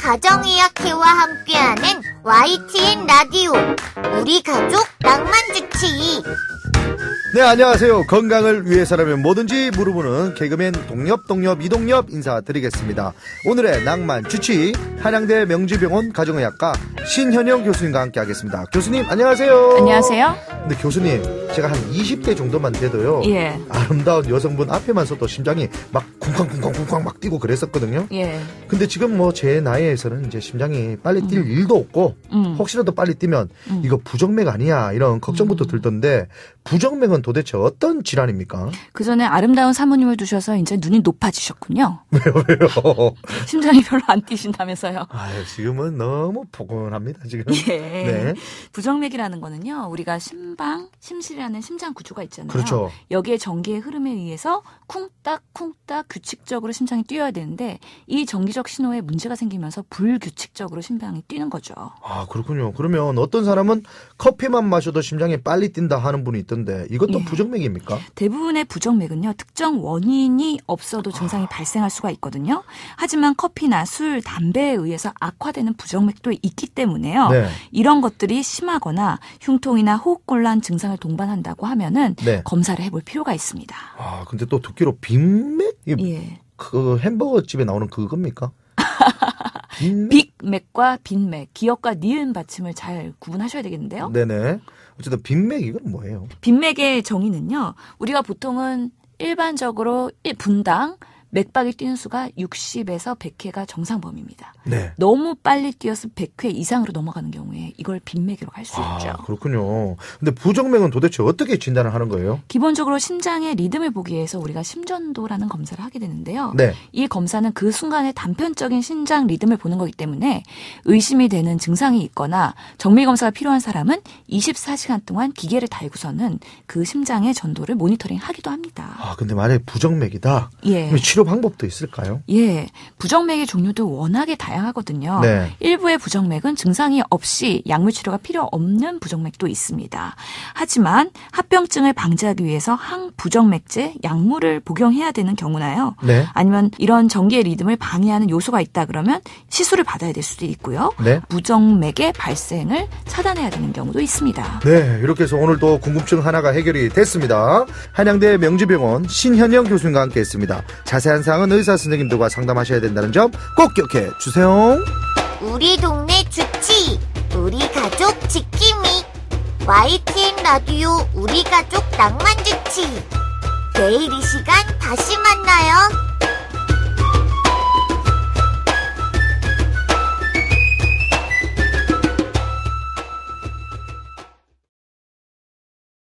가정의학회와 함께하는 YTN 라디오 우리 가족 낭만주치 네, 안녕하세요. 건강을 위해서라면 뭐든지 물어보는 개그맨 동엽, 동엽, 이동엽 인사드리겠습니다. 오늘의 낭만 주치 한양대 명지병원 가정의학과 신현영 교수님과 함께 하겠습니다. 교수님, 안녕하세요. 안녕하세요. 근데 교수님, 제가 한 20대 정도만 돼도요. 예. 아름다운 여성분 앞에만 서도 심장이 막 쿵쾅쿵쾅쿵쾅 막 뛰고 그랬었거든요. 예. 근데 지금 뭐 제 나이에서는 이제 심장이 빨리 뛸 일도 없고 음. 혹시라도 빨리 뛰면 이거 부정맥 아니야 이런 걱정부터 음. 들던데 부정맥은 도대체 어떤 질환입니까? 그 전에 아름다운 사모님을 두셔서 이제 눈이 높아지셨군요. 왜요 왜요? 심장이 별로 안 뛰신다면서요. 아유 지금은 너무 포근합니다 지금. 예. 네. 부정맥이라는 거는요, 우리가 심방, 심실 이라는 심장 구조가 있잖아요. 그렇죠. 여기에 전기의 흐름에 의해서 쿵딱 쿵딱 규칙적으로 심장이 뛰어야 되는데 이 정기적 신호에 문제가 생기면서 불규칙적으로 심장이 뛰는 거죠. 아 그렇군요. 그러면 어떤 사람은 커피만 마셔도 심장이 빨리 뛴다 하는 분이 있던데 이것도 예. 부정맥입니까? 대부분의 부정맥은요, 특정 원인이 없어도 증상이 발생할 수가 있거든요. 하지만 커피나 술, 담배에 의해서 악화되는 부정맥도 있기 때문에요. 네. 이런 것들이 심하거나 흉통이나 호흡곤란 증상을 동반 한다고 하면은 네. 검사를 해볼 필요가 있습니다. 아 근데 또 듣기로 이게 예. 그 햄버거 집에 나오는 그겁니까? 빈맥? 빅맥과 빈맥, 기억과 니은 받침을 잘 구분하셔야 되겠는데요. 네네. 어쨌든 빈맥 이건 뭐예요? 빈맥의 정의는요, 우리가 보통은 일반적으로 일 분당 맥박이 뛰는 수가 60에서 100회가 정상 범위입니다. 네. 너무 빨리 뛰어서 100회 이상으로 넘어가는 경우에 이걸 빈맥이라고 할 수 있죠. 아, 그렇군요. 근데 부정맥은 도대체 어떻게 진단을 하는 거예요? 기본적으로 심장의 리듬을 보기 위해서 우리가 심전도라는 검사를 하게 되는데요. 네. 이 검사는 그 순간의 단편적인 심장 리듬을 보는 거기 때문에 의심이 되는 증상이 있거나 정밀 검사가 필요한 사람은 24시간 동안 기계를 달고서는 그 심장의 전도를 모니터링 하기도 합니다. 아, 근데 만약에 부정맥이다. 예. 그럼 치료 방법도 있을까요? 예. 부정맥의 종류도 워낙에 다양하거든요. 네. 일부의 부정맥은 증상이 없이 약물 치료가 필요 없는 부정맥도 있습니다. 하지만 합병증을 방지하기 위해서 항부정맥제 약물을 복용해야 되는 경우나요. 네. 아니면 이런 전기의 리듬을 방해하는 요소가 있다 그러면 시술을 받아야 될 수도 있고요. 네. 부정맥의 발생을 차단해야 되는 경우도 있습니다. 네, 이렇게 해서 오늘도 궁금증 하나가 해결이 됐습니다. 한양대 명지병원 신현영 교수님과 함께 했습니다. 자세한 사항은 의사 선생님들과 상담하셔야 된다는 점 꼭 기억해 주세요. 우리 동네 주치 우리 가족 지킴이 YTN 라디오 우리 가족 낭만 주치. 내일 이 시간 다시 만나요